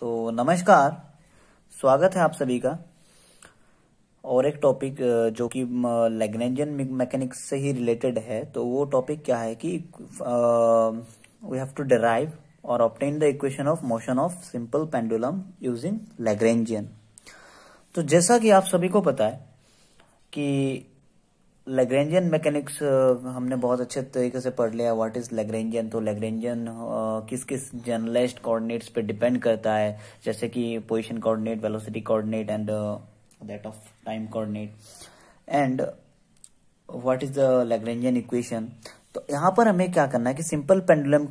तो नमस्कार, स्वागत है आप सभी का। और एक टॉपिक जो कि लैग्रेंजियन मैकेनिक्स से ही रिलेटेड है तो वो टॉपिक क्या है कि वी हैव टू डिराइव और obtain the equation of motion of simple pendulum using Lagrangian तो जैसा कि आप सभी को पता है कि लेग्रेंजियन मैकेनिक्स हमने बहुत अच्छे तरीके से पढ़ लिया व्हाट इज़ लेग्रेंजियन तो लेग्रेंजियन किस किस जर्नलाइज्ड कोऑर्डिनेट्स पे डिपेंड करता है? जैसे कि position coordinate velocity coordinate and that of time coordinate and what is the Lagrangian equation तो यहाँ पर हमें क्या करना है कि सिंपल पेंडुलम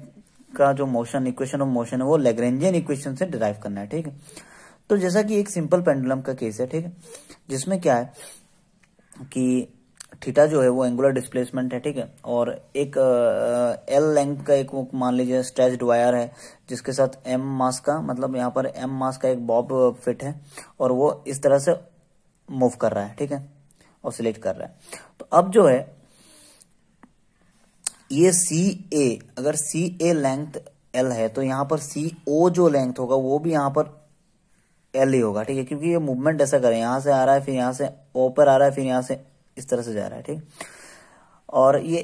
का जो मोशन इक्वेशन ऑफ़ मोशन है, वो लेग्रेंजियन इक्वेशन से डिराइव करना है, ठीक है? तो जैसा कि एक सिंपल पेंडुलम का केस है, ठीक है? जिसमें क्या है कि थीटा जो है वो एंगुलर डिस्प्लेसमेंट है, ठीक है? और एक एल लेंथ का एक मान लीजिए स्ट्रेच वायर है, जिसके साथ एम मास का मतलब यहाँ पर एम मास का एक बॉब फिट है, और वो इस तरह से मूव कर रहा है, ठीक है? और सिलेक्ट कर रहा है। तो अब जो है, ये सी ए अगर सी ए लेंथ एल है तो यहाँ पर सी ओ जो लेंथ होगा, वो भी यहाँ पर एल ही होगा, ठीक है? क्योंकि ये मूवमेंट ऐसा करें, यहाँ से आ रहा है, फिर यहाँ से ओ पर आ रहा है, फिर यहाँ से इस तरह से जा रहा है, ठीक? और ये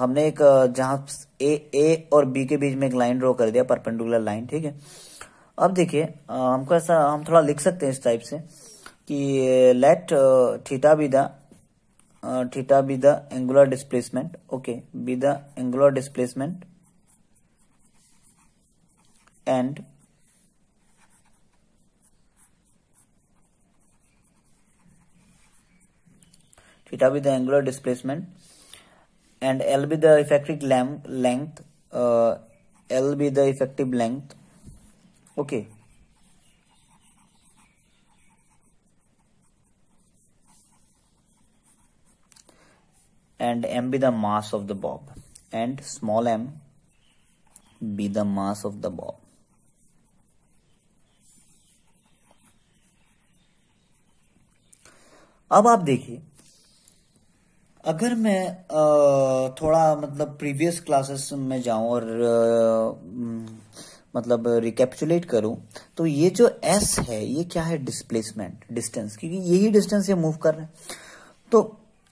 हमने एक, जहाँ ए ए और बी के बीच में एक लाइन ड्रॉ कर दिया परपेंडिकुलर लाइन ठीक है? अब देखिए हमको ऐसा, हम थोड़ा लिख सकते हैं इस टाइप से कि let theta be the theta be the angular displacement okay be the angular displacement and theta be the angular displacement and L be the effective length length uh, L be the effective length okay and m be the mass of the bob and small m be the mass of the bob अब आप देखिए अगर मैं थोड़ा मतलब previous classes में जाऊँ और मतलब रिकेपचुलेट करूँ तो ये जो एस है, ये क्या है डिस्प्लेसमेंट डिस्टेंस क्योंकि यही डिस्टेंस ये मूव कर रहे हैं। तो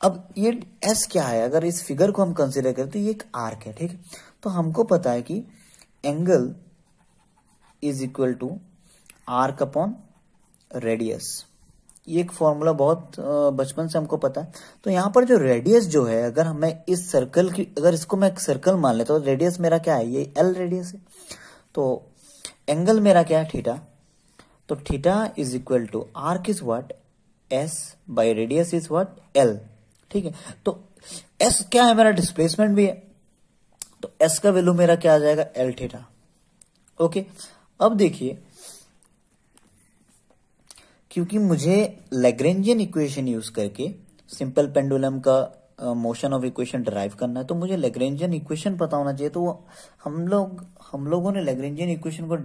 अब ये एस क्या है? अगर इस फिगर को हम कंसिडर करें तो ये एक आर्क है, ठीक है? तो हमको पता है कि angle is equal to arc upon radius ये एक फॉर्मूला बहुत बचपन से हमको पता है। तो यहाँ पर जो रेडियस जो है, अगर हमें इस सर्कल की, अगर इसको मैं एक सर्कल मान लेता हूँ रेडियस मेरा क्या है? ये एल रेडियस है। तो एंगल मेरा क्या है? थीटा। तो theta is equal to arc is what S by radius is what L ठीक है? तो एस क्या है? मेरा डिस्प्लेसमेंट भी है। तो एस का वैल्यू मेरा क्या आ जाएगा? L theta. ओके? अब देखिए क्योंकि मुझे लेग्रेंजियन इक्वेशन यूज़ करके सिंपल पेंडुलम का मोशन ऑफ़ इक्वेशन ड्राइव करना है तो मुझे लेग्रेंजियन इक्वेशन पता होना चाहिए। तो हम लोग, हम लोगों ने लेग्रेंजियन इक्वेशन को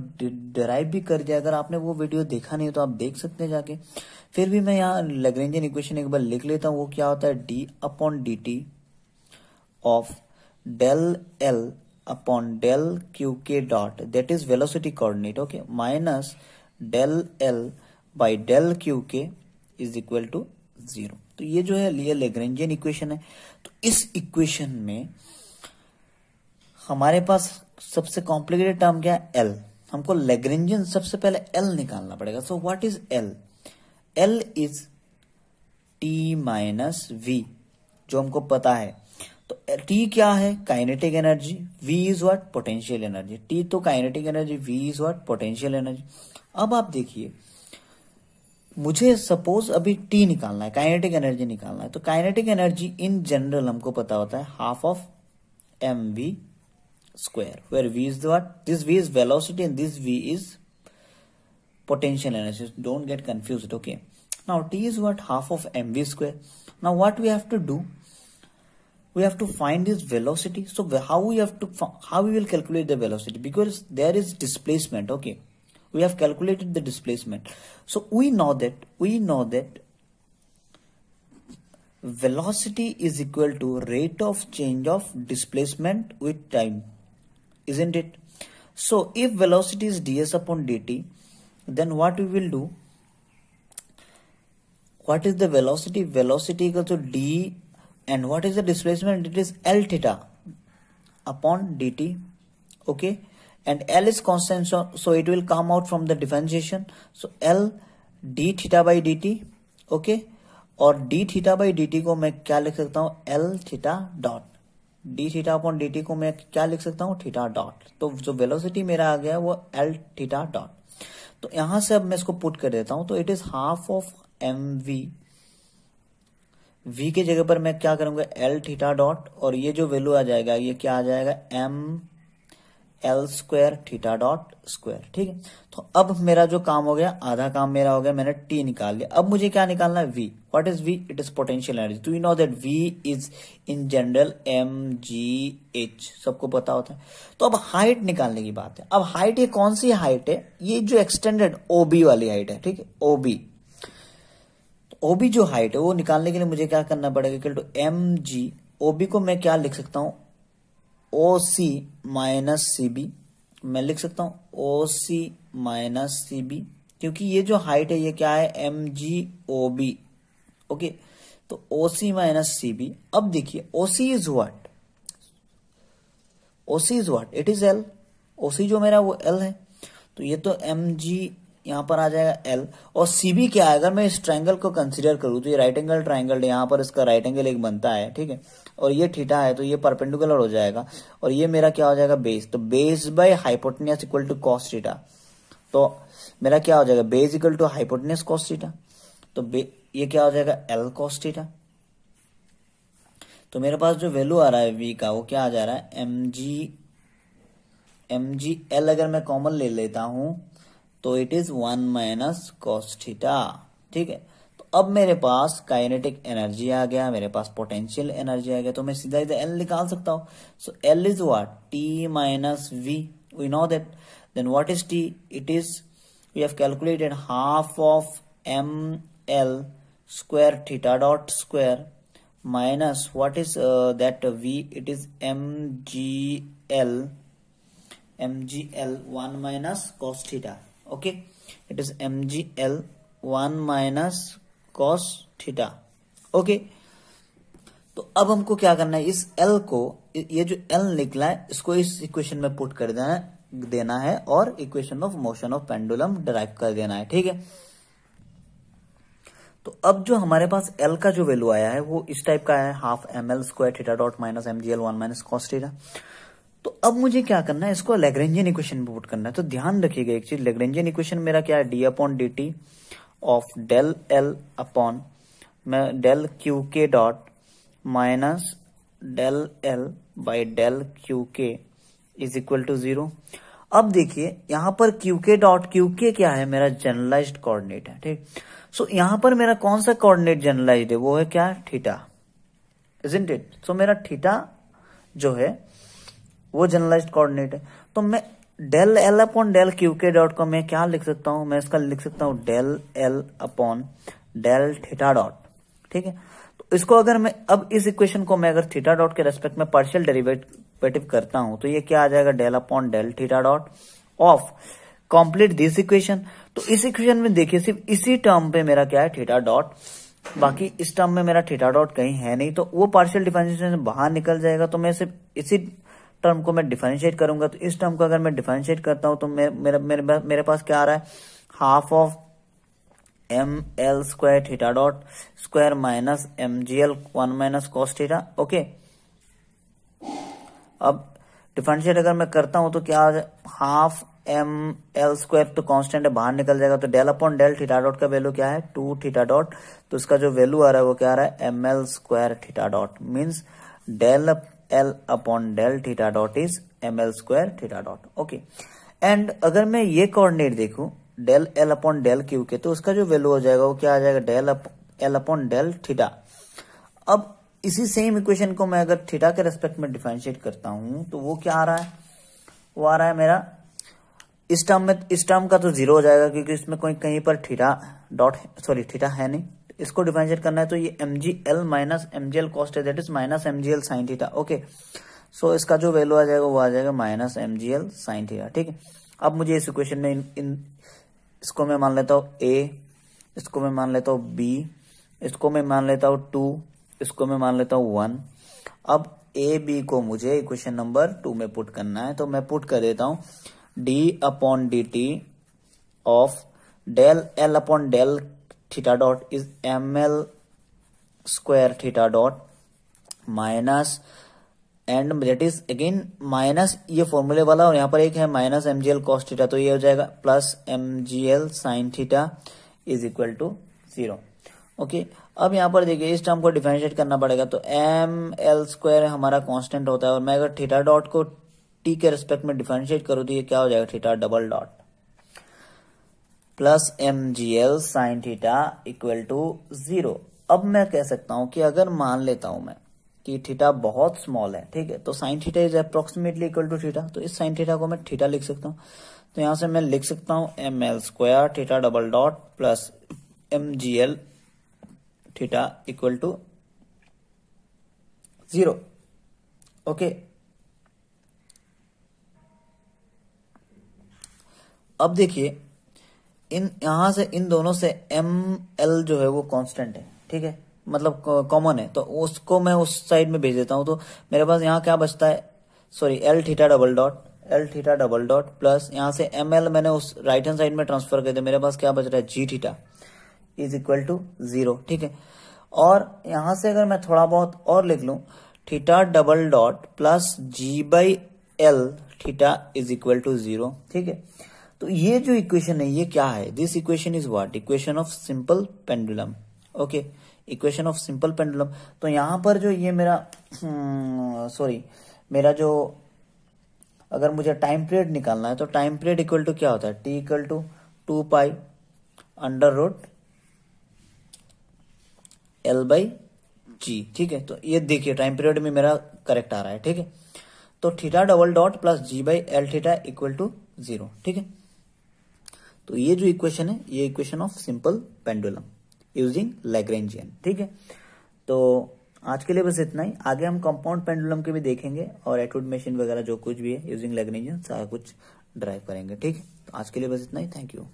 डिराइव भी कर दिया। अगर आपने वो वीडियो देखा नहीं तो आप देख सकते हैं जाके। फिर भी मैं यहाँ लेग्रेंजियन इक्वेशन एक बार लिख लेता हूँ। वो क्या होता है? D upon D T of del L upon del Q K dot that is velocity coordinate okay minus del L by del Q K is equal to zero तो ये जो है ये लेग्रेंजियन इक्वेशन है। तो इस इक्वेशन में हमारे पास सबसे कॉम्प्लिकेटेड टर्म क्या है? एल हमको लेग्रेंजियन सबसे पहले एल निकालना पड़ेगा। So what is L L is T minus V जो हमको पता है। तो टी क्या है? Kinetic energy V is what potential energy T तो kinetic energy V is what potential energy अब आप देखिए। मुझे सपोज़ अभी टी निकालना है काइनेटिक एनर्जी निकालना है तो काइनेटिक एनर्जी इन जनरल हमको पता होता है half of M V square where V is what this V is velocity and this V is potential energy don't get confuse okay now T is what half of M V square now what we have to do we have to find this velocity. So, how we have to how we will calculate the velocity? Because there is displacement, okay? We have calculated the displacement so we know that we know that velocity is equal to rate of change of displacement with time isn't it So if velocity is ds upon dt, then what we will do? What is the velocity? Velocity equal to d and what is the displacement? It is L theta upon dt. Okay. And L is constant, so, so it will come out from the differentiation. So L d theta by dt. Okay. और D theta by DT को मैं क्या लिख सकता हूँ? L theta dot D theta upon D को मैं क्या लिख सकता हूँ? थीटा डॉट तो जो वेलोसिटी मेरा आ गया वो एल थीटा डॉट तो यहाँ से अब मैं इसको पुट कर देता हूँ तो it is half of M V V के जगह पर मैं क्या करूँगा? एल थीटा डॉट और ये जो वैल्यू आ जाएगा ये क्या आ जाएगा? M L square theta dot square ठीक है? तो अब मेरा जो काम हो गया, आधा काम मेरा हो गया, मैंने टी निकाल लिया। अब मुझे क्या निकालना है? V what is V it is potential energy to you know that V is in general M G H सबको पता होता है? तो अब हाइट निकालने की बात है। अब हाइट ये कौन सी हाइट है? ये जो एक्सटेंडेड ओबी वाली हाइट है, ठीक है? ओबी ओबी जो हाइट है, वो निकालने के लिए मुझे क्या करना पड़ेगा? एम जी ओबी को मैं क्या लिख सकता हूँ? ओ सी माइनस सी बी मैं लिख सकता हूँ ओ सी माइनस सी बी क्योंकि ये जो हाइट है, ये क्या है? M G O B okay तो O C minus C B अब देखिए O C is what O C is what it is L O C जो मेरा, वो एल है। तो ये तो एम जी यहाँ पर आ जाएगा एल और सीबी क्या है? अगर मैं इस ट्राइंगल को कंसिडर करूँ तो ये राइट एंगल ट्राइंगल यहाँ पर इसका राइट एंगल एक बनता है, ठीक है? और ये थीटा है तो ये परपेंडिकुलर हो जाएगा, और ये मेरा क्या हो जाएगा? बेस तो base by hypotenuse equal to cos theta तो मेरा क्या हो जाएगा? Base equal to hypotenuse cos theta तो ये क्या हो जाएगा? एल कॉस थीटा तो मेरे पास जो वैल्यू आ रहा है वी का, वो क्या आ जा रहा है? M G M G L अगर मैं कॉमन ले लेता हूँ तो it is one minus cos theta ठीक है? तो अब मेरे पास काइनेटिक एनर्जी आ गया मेरे पास पोटेंशियल एनर्जी आ गया तो मैं सीधा इधर एल निकाल सकता हूँ। So L is what T minus V we know that then what is T it is we have calculated half of M L square theta dot square minus what is uh, that v? It is mgl mgl 1 minus cos theta. Okay it is mgl 1 minus cos theta. okay तो अब हमको क्या करना है? इस L को, ये जो L निकला है, इसको इस इक्वेशन में पुट कर देना है देना है और equation of motion of pendulum derive कर देना है, ठीक है? तो अब जो हमारे पास L का जो वैल्यू आया है, वो इस टाइप का है half M L square theta dot minus M G L one minus cos theta तो अब मुझे क्या करना है? इसको लेग्रेंजियन इक्वेशन में पुट करना है। तो ध्यान रखिएगा एक चीज़। लेग्रेंजियन इक्वेशन मेरा क्या है? D upon D T of del L upon मैं del Q K dot minus del L by del Q K is equal to zero अब देखिए यहाँ पर क्यू के डॉट क्यू के क्या है? मेरा जनरलाइज्ड कोऑर्डिनेट है ठीक? सो so, यहाँ पर मेरा कौन सा कोऑर्डिनेट जनरलाइज्ड है? वो है क्या? थीटा इजेंट इट सो मेरा थीटा जो है वो जनरलाइज कोऑर्डिनेट है। तो मैं del L upon del Q K dot को मैं क्या लिख सकता हूँ? मैं इसका लिख सकता हूँ del L upon del theta dot ठीक है? तो इसको अगर मैं, अब इस इक्वेशन को मैं अगर थीटा डॉट के रेस्पेक्ट में पार्शियल डेरिवेटिव करता हूँ तो ये क्या आ जाएगा? Del upon del theta dot of complete this equation तो इस इक्वेशन में देखिए, सिर्फ़ इसी टर्म पे मेरा क्या है? थीटा डॉट बाकी इस टर्म में मेरा थीटा डॉट कहीं है नहीं तो वो पार्शियल डिफरेंशिएशन बाहर निकल जाएगा। तो मैं सिर्फ़ इसी टर्म को मैं डिफरेंशिएट करूँगा तो इस टर्म को अगर मैं डिफरेंशिएट करता हूँ तो मेरे मेरे मेरे, मेरे पास क्या आ रहा है? Half of M L square theta dot square minus M G L one minus cos theta okay अब डिफरेंशिएट अगर मैं करता हूँ तो क्या हाफ़ एम एल स्क्वायर तो कांस्टेंट है बाहर निकल जाएगा तो del upon del theta dot का वैल्यू क्या है? टू थीटा डॉट तो इसका जो वैल्यू आ रहा है वो क्या आ रहा है? M L square theta dot means del L upon del theta dot is M L square theta dot okay and अगर मैं ये कोऑर्डिनेट देखूँ del L upon del Q K तो उसका जो वैल्यू हो जाएगा, वो क्या आ जाएगा? Del L upon del theta अब इसी सेम इक्वेशन को मैं अगर थीटा के रेस्पेक्ट में डिफरेंशिएट करता हूँ तो वो क्या आ रहा है? वो आ रहा है मेरा, इस टर्म में, इस टर्म का तो ज़ीरो हो जाएगा, क्योंकि इसमें कोई, कहीं पर थीटा डॉट सॉरी थीटा है नहीं। इसको डिफरेंशिएट करना है तो ये M G L minus M G L cos है that is minus M G L sine theta okay so इसका जो वैल्यू आ जाएगा वो आ जाएगा minus M G L sine theta ठीक है? अब मुझे इस इक्वेशन में इन, इन इसको मैं मान लेता हूँ ए इसको मैं मान लेता हूँ बी इसको मैं मान लेता हूँ टू इसको मैं मान लेता हूँ वन अब ए बी को मुझे इक्वेशन नंबर टू में पुट करना है तो मैं पुट कर देता हूँ D upon D T of del L upon del theta dot is M L square theta dot minus and that is again minus ये फॉर्मूले वाला, और यहाँ पर एक है minus M G L cos theta तो ये हो जाएगा plus M G L sine theta is equal to zero okay अब यहाँ पर देखिए, इस टर्म को डिफरेंशिएट करना पड़ेगा। तो एम एल स्क्वायर हमारा कांस्टेंट होता है, और मैं अगर थीटा डॉट को टी के रिस्पेक्ट में डिफ्रेंशिएट करूँ तो ये क्या हो जाएगा? Theta double dot plus M G L sine theta equal to zero. अब मैं कह सकता हूँ कि अगर मान लेता हूँ मैं कि थीटा बहुत स्मॉल है, ठीक है तो sine theta is approximately equal to theta तो इस साइन थीटा को मैं थीटा लिख सकता हूँ। तो यहाँ से मैं लिख सकता हूँ M L square theta double dot plus M G L theta equal to zero. Okay? अब देखिए इन, यहाँ से इन दोनों से एम एल जो है वो कांस्टेंट है, ठीक है? मतलब कॉमन है। तो उसको मैं उस साइड में भेज देता हूँ। तो मेरे पास यहाँ क्या बचता है? Sorry L theta double dot L theta double dot plus यहाँ से एम एल मैंने उस राइट हैंड साइड में ट्रांसफ़र कर दिया। मेरे पास क्या बच रहा है? G theta is equal to zero ठीक है? और यहाँ से अगर मैं थोड़ा बहुत और लिख लू theta double dot plus G by L theta is equal to zero ठीक है? तो ये जो इक्वेशन है ये क्या है? This equation is what equation of simple pendulum okay equation of simple pendulum तो यहाँ पर जो ये मेरा सॉरी हम्म, मेरा जो अगर मुझे टाइम पीरियड निकालना है तो टाइम पीरियड इक्वल टू क्या होता है? T equal to two pi under root L by G ठीक है? तो ये देखिए टाइम पीरियड में मेरा करेक्ट आ रहा है ठीक है? तो theta double dot plus G by L theta equal to zero ठीक है? तो ये जो इक्वेशन है, ये equation of simple pendulum using Lagrangian ठीक है? तो आज के लिए बस इतना ही। आगे हम कंपाउंड पेंडुलम के भी देखेंगे और एटवुड मशीन वगैरह जो कुछ भी है यूजिंग लेग्रेंजियन सारा कुछ ड्राइव करेंगे, ठीक है? तो आज के लिए बस इतना ही। Thank you